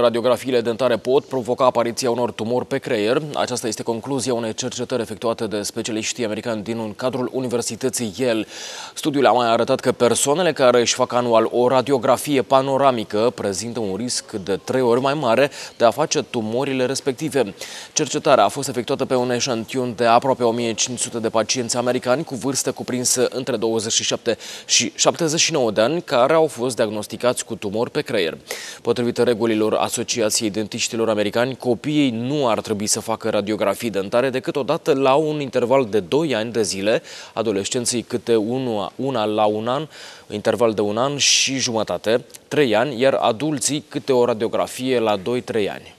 Radiografiile dentare pot provoca apariția unor tumori pe creier. Aceasta este concluzia unei cercetări efectuate de specialiștii americani din cadrul Universității Yale. Studiul a mai arătat că persoanele care își fac anual o radiografie panoramică prezintă un risc de trei ori mai mare de a face tumorile respective. Cercetarea a fost efectuată pe un eșantion de aproape 1500 de pacienți americani cu vârstă cuprinsă între 27 și 79 de ani care au fost diagnosticați cu tumori pe creier. Potrivit regulilor Asociației Dentiștilor Americani, copiii nu ar trebui să facă radiografii dentare decât odată la un interval de 2 ani de zile, adolescenții câte una, una la un an, interval de un an și jumătate, 3 ani, iar adulții câte o radiografie la 2-3 ani.